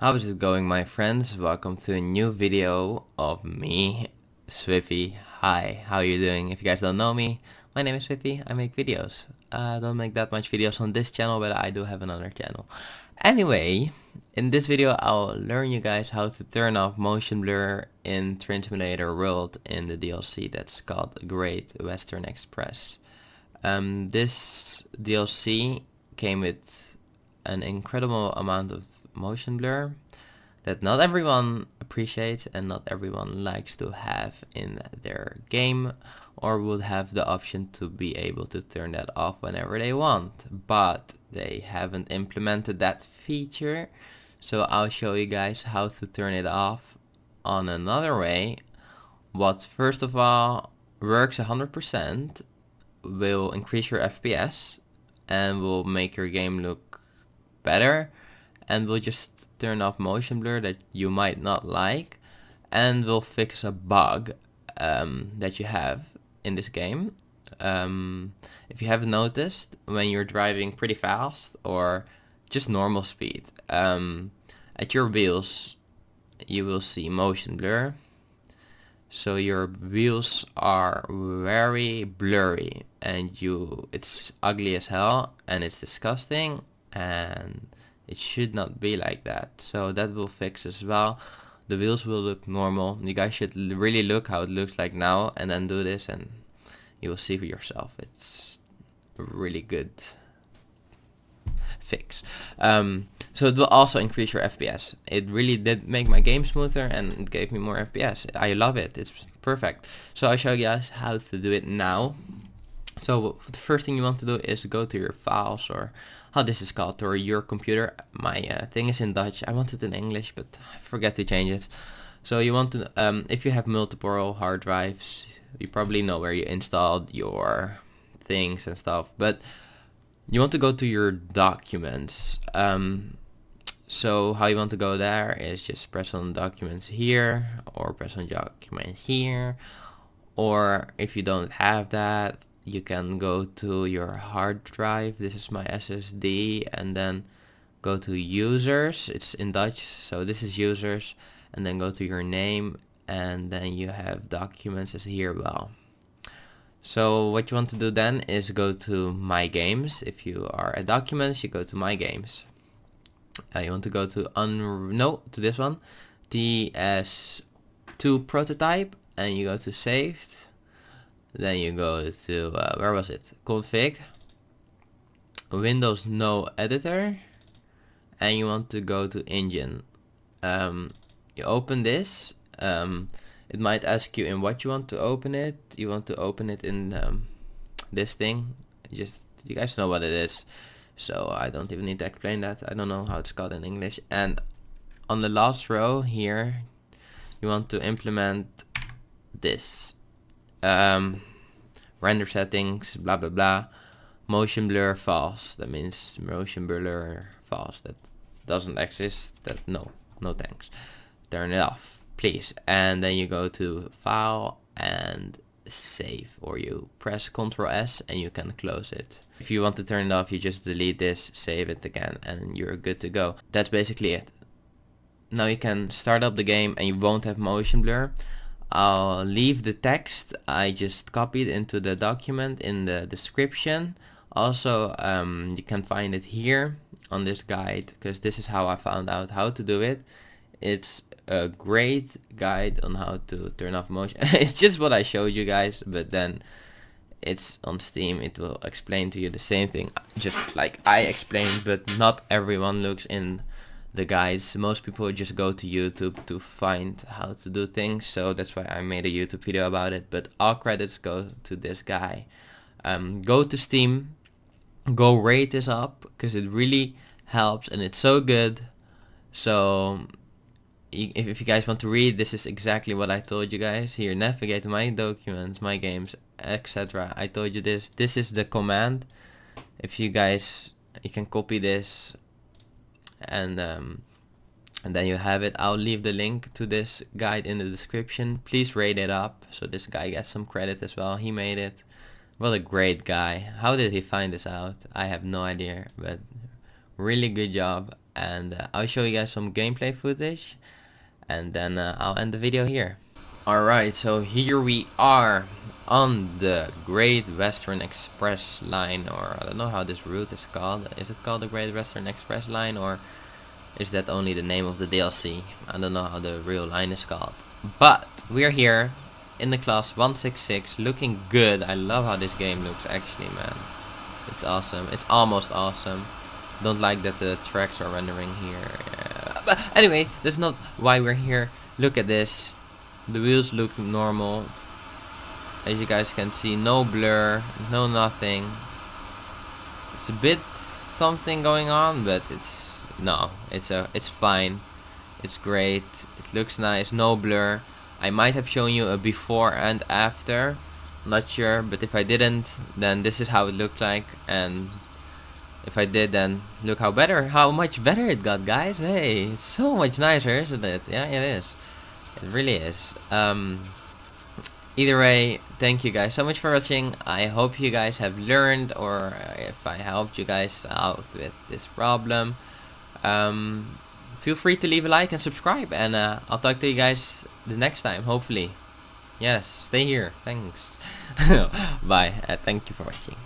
How is it going my friends? Welcome to a new video of me, Swippy. Hi, how are you doing? If you guys don't know me, my name is Swippy. I make videos. Uh, I don't make that much videos on this channel, but I do have another channel. Anyway, in this video I'll learn you guys how to turn off motion blur in Train Simulator World in the DLC that's called Great Western Express. Um, this DLC came with an incredible amount of motion blur that not everyone appreciates and not everyone likes to have in their game or would have the option to be able to turn that off whenever they want. But they haven't implemented that feature so I'll show you guys how to turn it off on another way. What first of all works 100% will increase your FPS and will make your game look better and we'll just turn off motion blur that you might not like and we'll fix a bug um, that you have in this game. Um, if you haven't noticed, when you're driving pretty fast or just normal speed, um, at your wheels you will see motion blur. So your wheels are very blurry and you it's ugly as hell and it's disgusting and it should not be like that. So that will fix as well. The wheels will look normal. You guys should really look how it looks like now and then do this and you will see for yourself. It's a really good fix. Um, so it will also increase your FPS. It really did make my game smoother and it gave me more FPS. I love it. It's perfect. So I'll show you guys how to do it now. So the first thing you want to do is go to your files or how this is called or your computer. My uh, thing is in Dutch. I want it in English, but I forget to change it. So you want to, um, if you have multiple hard drives, you probably know where you installed your things and stuff. But you want to go to your documents. Um, so how you want to go there is just press on documents here or press on document here. Or if you don't have that, you can go to your hard drive this is my SSD and then go to users it's in Dutch so this is users and then go to your name and then you have documents as here well. So what you want to do then is go to my games. If you are at documents you go to my games. Uh, you want to go to un no to this one ts2 prototype and you go to saved then you go to uh, where was it? Config windows no editor and you want to go to engine. Um, you open this um, it might ask you in what you want to open it. You want to open it in um, this thing. Just you guys know what it is. So I don't even need to explain that. I don't know how it's called in English. And on the last row here you want to implement this um, render settings, blah blah blah, motion blur false. That means motion blur false. That doesn't exist. That no, no thanks. Turn it off, please. And then you go to file and save or you press Ctrl S and you can close it. If you want to turn it off you just delete this, save it again and you're good to go. That's basically it. Now you can start up the game and you won't have motion blur. I'll leave the text I just copied into the document in the description. Also, um, you can find it here on this guide because this is how I found out how to do it. It's a great guide on how to turn off motion. it's just what I showed you guys, but then it's on Steam. It will explain to you the same thing, just like I explained, but not everyone looks in the guys. Most people just go to YouTube to find how to do things, so that's why I made a YouTube video about it. But all credits go to this guy. Um, go to Steam, go rate this up because it really helps and it's so good. So if, if you guys want to read, this is exactly what I told you guys. Here, navigate my documents, my games, etc. I told you this. This is the command. If you guys, you can copy this and um, and then you have it. I'll leave the link to this guide in the description. Please rate it up so this guy gets some credit as well. He made it. What a great guy. How did he find this out? I have no idea but really good job. And uh, I'll show you guys some gameplay footage. And then uh, I'll end the video here. Alright, so here we are on the Great Western Express line or I don't know how this route is called. Is it called the Great Western Express line or is that only the name of the DLC? I don't know how the real line is called. But we're here in the class 166 looking good. I love how this game looks actually man. It's awesome. It's almost awesome. Don't like that the tracks are rendering here. Yeah. But anyway, that's not why we're here. Look at this. The wheels look normal. As you guys can see, no blur, no nothing. It's a bit something going on, but it's no, it's a it's fine. It's great. It looks nice. No blur. I might have shown you a before and after. Not sure, but if I didn't, then this is how it looked like, and if I did then look how better how much better it got guys hey it's so much nicer isn't it yeah it is it really is. Um either way thank you guys so much for watching. I hope you guys have learned or if I helped you guys out with this problem um feel free to leave a like and subscribe and uh, I'll talk to you guys the next time hopefully. Yes stay here. Thanks. Bye. Uh, thank you for watching